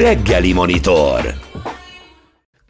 Reggeli Monitor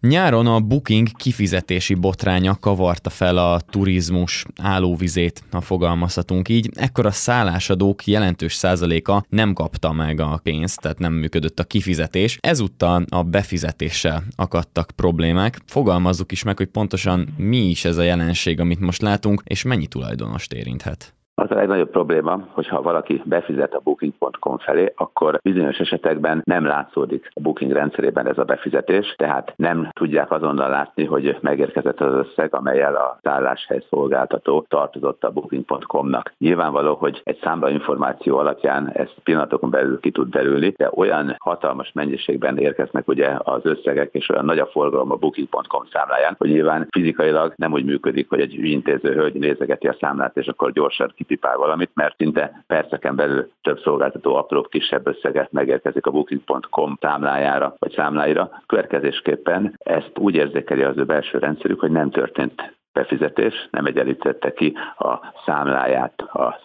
Nyáron a Booking kifizetési botránya kavarta fel a turizmus állóvizét, ha fogalmazhatunk így. Ekkor a szállásadók jelentős százaléka nem kapta meg a pénzt, tehát nem működött a kifizetés. Ezúttal a befizetéssel akadtak problémák. Fogalmazzuk is meg, hogy pontosan mi is ez a jelenség, amit most látunk, és mennyi tulajdonost érinthet. Az a legnagyobb probléma, hogyha valaki befizet a booking.com felé, akkor bizonyos esetekben nem látszódik a booking rendszerében ez a befizetés, tehát nem tudják azonnal látni, hogy megérkezett az összeg, amelyel a szálláshely szolgáltató tartozott a booking.com-nak. Nyilvánvaló, hogy egy számla információ alapján ezt pillanatokon belül ki tud derülni, de olyan hatalmas mennyiségben érkeznek ugye az összegek, és olyan nagy a forgalom a booking.com számláján, hogy nyilván fizikailag nem úgy működik, hogy egy ügyintéző hölgy nézegeti a számlát, és akkor gyorsan kipipál valamit, mert szinte perceken belül több szolgáltató apróbb kisebb összeget megérkezik a booking.com számlájára vagy számláira. Következésképpen ezt úgy érzékeli az ő belső rendszerük, hogy nem történt befizetés, nem egyenlítette ki a számláját a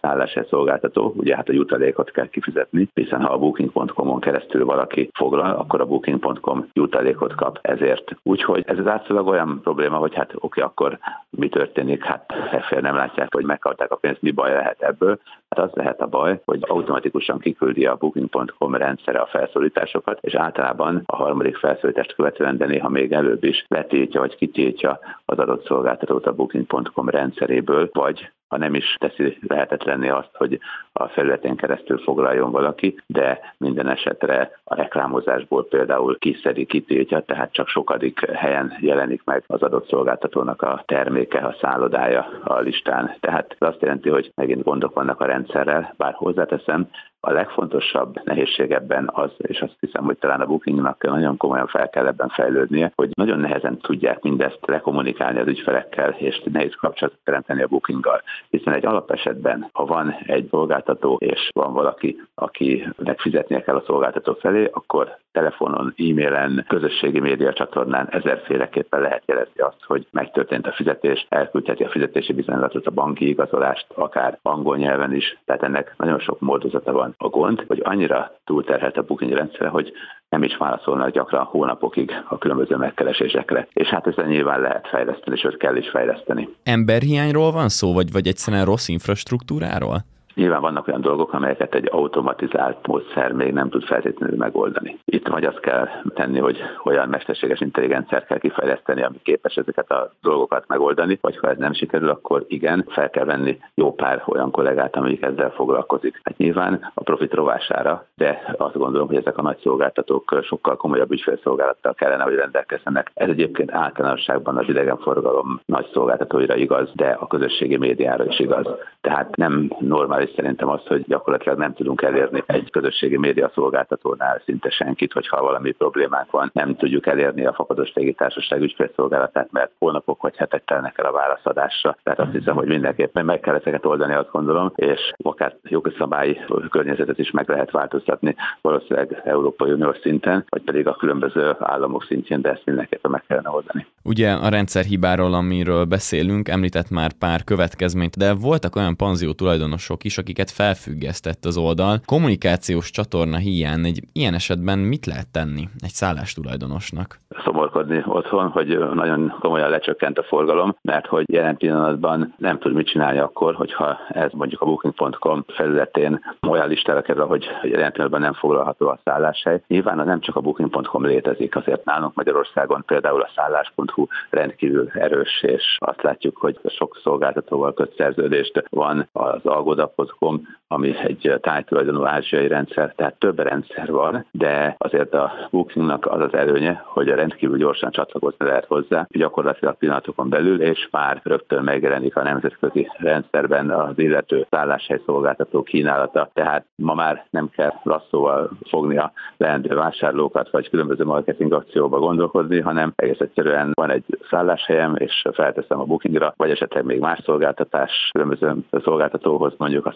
szolgáltató, ugye hát a jutalékot kell kifizetni, hiszen ha a booking.com-on keresztül valaki foglal, akkor a booking.com jutalékot kap ezért. Úgyhogy ez az átszólag olyan probléma, hogy hát oké, akkor mi történik, hát effél nem látják, hogy megkapták a pénzt, mi baj lehet ebből. Hát az lehet a baj, hogy automatikusan kiküldi a booking.com rendszere a felszólításokat, és általában a harmadik felszólítást követően, de néha még előbb is letiltja vagy kitiltja az adott szolgáltatót a booking.com rendszeréből, vagy ha nem is teszi lehetetlenné azt, hogy a felületén keresztül foglaljon valaki, de minden esetre a reklámozásból például kiszedi, kitiltja, tehát csak sokadik helyen jelenik meg az adott szolgáltatónak a terméke, a szállodája a listán. Tehát ez azt jelenti, hogy megint gondok vannak a rendszerrel, bár hozzáteszem, a legfontosabb nehézség ebben az, és azt hiszem, hogy talán a Bookingnak nagyon komolyan fel kell ebben fejlődnie, hogy nagyon nehezen tudják mindezt lekommunikálni az ügyfelekkel, és nehéz kapcsolatot teremteni a Bookinggal. Hiszen egy alapesetben, ha van egy szolgáltató, és van valaki, akinek fizetnie kell a szolgáltató felé, akkor telefonon, e-mailen, közösségi média csatornán ezerféleképpen lehet jelezni azt, hogy megtörtént a fizetés, elküldheti a fizetési bizonylatot, a banki igazolást, akár angol nyelven is, tehát ennek nagyon sok módozata van a gond, hogy annyira túlterhelt a booking rendszere, hogy nem is válaszolnak gyakran hónapokig a különböző megkeresésekre. És hát ezen nyilván lehet fejleszteni, sőt kell is fejleszteni. Emberhiányról van szó, vagy, vagy egyszerűen rossz infrastruktúráról? Nyilván vannak olyan dolgok, amelyeket egy automatizált módszer még nem tud feltétlenül megoldani. Itt vagy azt kell tenni, hogy olyan mesterséges intelligenciát kell kifejleszteni, ami képes ezeket a dolgokat megoldani, vagy ha ez nem sikerül, akkor igen, fel kell venni jó pár olyan kollégát, amelyik ezzel foglalkozik. Hát nyilván a profit rovására, de azt gondolom, hogy ezek a nagy szolgáltatók sokkal komolyabb ügyfélszolgálattal kellene, hogy rendelkezzenek. Ez egyébként általánosságban az idegenforgalom nagy szolgáltatóira igaz, de a közösségi médiára is igaz. Tehát nem normális és szerintem az, hogy gyakorlatilag nem tudunk elérni egy közösségi média szolgáltatónál szinte senkit, hogyha valami problémánk van, nem tudjuk elérni a Fakados Légitársaság ügyfélszolgálatát, mert hónapok vagy hetek telnek el a válaszadásra. Tehát azt hiszem, hogy mindenképpen meg kell ezeket oldani, azt gondolom, és akár jogszabályi környezetet is meg lehet változtatni, valószínűleg Európai Uniós szinten, vagy pedig a különböző államok szintjén, de ezt mindenképpen meg kellene oldani. Ugye a rendszerhibáról, amiről beszélünk, említett már pár következményt, de voltak olyan panzió tulajdonosok is, akiket felfüggesztett az oldal. Kommunikációs csatorna hiány egy ilyen esetben mit lehet tenni egy szállás tulajdonosnak? Szomorkodni otthon, hogy nagyon komolyan lecsökkent a forgalom, mert hogy jelen pillanatban nem tud mit csinálni akkor, hogyha ez mondjuk a booking.com felületén olyan listára kerül, hogy jelen pillanatban nem foglalható a szálláshely. Nyilván nem csak a booking.com létezik, azért nálunk Magyarországon például a szállás.hu rendkívül erős, és azt látjuk, hogy sok szolgáltatóval kötszerződést van az Algodaphoz Booking.com, ami egy tájtulajdonú ázsiai rendszer, tehát több rendszer van, de azért a Bookingnak az az előnye, hogy rendkívül gyorsan csatlakozni lehet hozzá, gyakorlatilag pillanatokon belül, és már rögtön megjelenik a nemzetközi rendszerben az illető szálláshely szolgáltató kínálata. Tehát ma már nem kell lasszóval fogni a leendő vásárlókat, vagy különböző marketing akcióba gondolkozni, hanem egész egyszerűen van egy szálláshelyem, és felteszem a bookingra, vagy esetleg még más szolgáltatás különböző szolgáltatóhoz, mondjuk a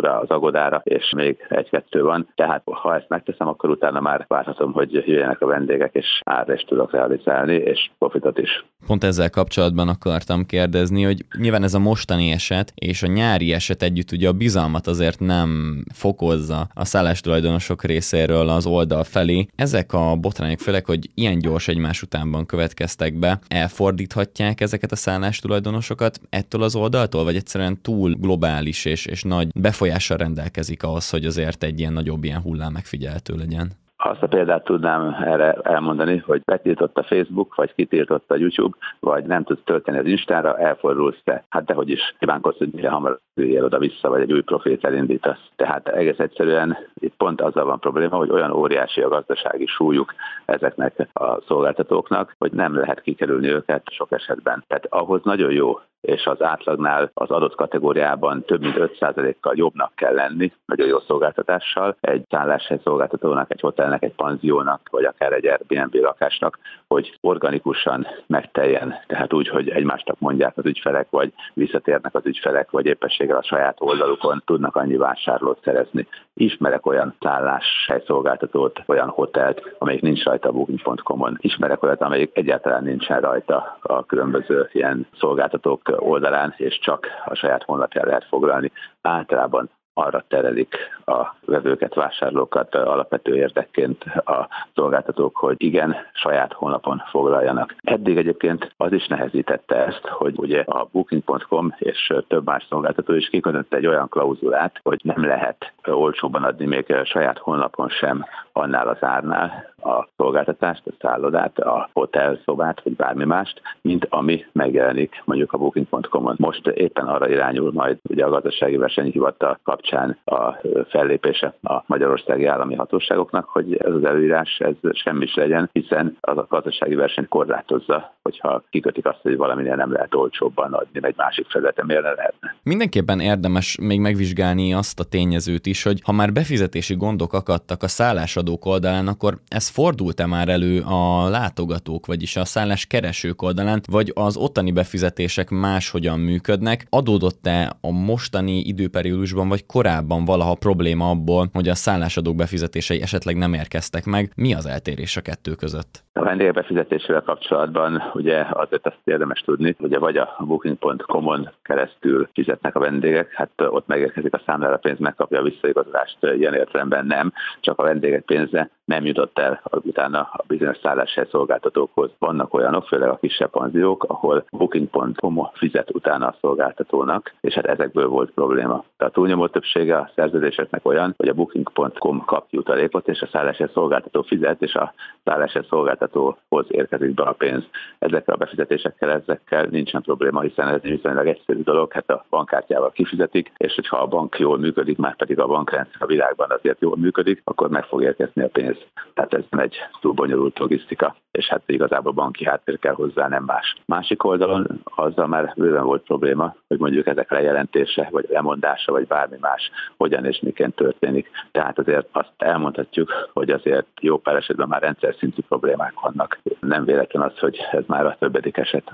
szállás.hu-ra, az Agodára, és még egy-kettő van. Tehát ha ezt megteszem, akkor utána már várhatom, hogy jöjjenek a vendégek, és árra is tudok realizálni, és profitot is. Pont ezzel kapcsolatban akartam kérdezni, hogy nyilván ez a mostani eset és a nyári eset együtt ugye a bizalmat azért nem fokozza a szállástulajdonosok részéről az oldal felé. Ezek a botrányok, főleg, hogy ilyen gyors egymás utánban következtek be, elfordíthatják ezeket a szállástulajdonosokat ettől az oldaltól, vagy egyszerűen túl globális és, és nagy befolyással rendelkezik ahhoz, hogy azért egy ilyen nagyobb ilyen hullám megfigyelhető legyen? Azt a példát tudnám erre elmondani, hogy betiltott a Facebook, vagy kitiltott a YouTube, vagy nem tudsz tölteni az Instára, elfordulsz te. Hát dehogy is kívánkozz, hogy mire hamar üljél oda-vissza, vagy egy új profilt elindítasz. Tehát egész egyszerűen itt pont azzal van probléma, hogy olyan óriási a gazdasági súlyuk ezeknek a szolgáltatóknak, hogy nem lehet kikerülni őket sok esetben. Tehát ahhoz nagyon jó és az átlagnál az adott kategóriában több mint 5%-kal jobbnak kell lenni, nagyon jó szolgáltatással, egy szálláshely szolgáltatónak, egy hotelnek, egy panziónak, vagy akár egy Airbnb lakásnak, hogy organikusan megteljen, tehát úgy, hogy egymástak mondják az ügyfelek, vagy visszatérnek az ügyfelek, vagy éppességgel a saját oldalukon tudnak annyi vásárlót szerezni. Ismerek olyan szálláshely szolgáltatót, olyan hotelt, amelyik nincs rajta a booking.com-on. Ismerek olyat, amelyik egyáltalán nincsen rajta a különböző ilyen szolgáltatók oldalán, és csak a saját honlapján lehet foglalni. Általában arra terelik a vevőket, vásárlókat alapvető érdekként a szolgáltatók, hogy igen, saját honlapon foglaljanak. Eddig egyébként az is nehezítette ezt, hogy ugye a Booking.com és több más szolgáltató is kikötött egy olyan klauzulát, hogy nem lehet olcsóban adni még saját honlapon sem annál az árnál, a szolgáltatást, a szállodát, a hotelszobát, vagy bármi mást, mint ami megjelenik mondjuk a booking.com-on. Most éppen arra irányul majd ugye a gazdasági versenyhivatal kapcsán a fellépése a magyarországi állami hatóságoknak, hogy ez az előírás ez semmi is legyen, hiszen az a gazdasági verseny korlátozza, hogyha kikötik azt, hogy valaminél nem lehet olcsóbban adni, egy másik felületen miért ne lehetne. Mindenképpen érdemes még megvizsgálni azt a tényezőt is, hogy ha már befizetési gondok akadtak a szállásadók oldalán, akkor ez fordult-e már elő a látogatók, vagyis a szállás keresők oldalán, vagy az ottani befizetések máshogyan működnek? Adódott-e a mostani időperiódusban, vagy korábban valaha probléma abból, hogy a szállásadók befizetései esetleg nem érkeztek meg? Mi az eltérés a kettő között? A vendégbefizetésével kapcsolatban ugye azért azt érdemes tudni, ugye vagy a booking.com-on keresztül fizetnek a vendégek, hát ott megérkezik a számlára pénz, megkapja a visszaigazolást, ilyen értelemben nem, csak a vendégek pénze nem jutott el utána a bizonyos szálláshely szolgáltatókhoz. Vannak olyanok, főleg a kisebb panziók, ahol booking.com fizet utána a szolgáltatónak, és hát ezekből volt probléma. Tehát a túlnyomó többsége a szerződéseknek olyan, hogy a booking.com kap jutalékot, és a szálláshely szolgáltató fizet, és a szálláshely szolgáltatóhoz érkezik be a pénz. Ezekkel a befizetésekkel, ezekkel nincsen probléma, hiszen ez viszonylag egyszerű dolog, hát a bankkártyával kifizetik, és hogyha a bank jól működik, már pedig a bankrendszer a világban azért jól működik, akkor meg fog érkezni a pénz. Tehát ez egy túl bonyolult logisztika, és hát igazából banki háttér kell hozzá, nem más. Másik oldalon azzal már bőven volt probléma, hogy mondjuk ezek lejelentése, vagy lemondása, vagy bármi más hogyan és miként történik. Tehát azért azt elmondhatjuk, hogy azért jó pár esetben már rendszer szintű problémák vannak. Nem véletlen az, hogy ez már a többedik eset.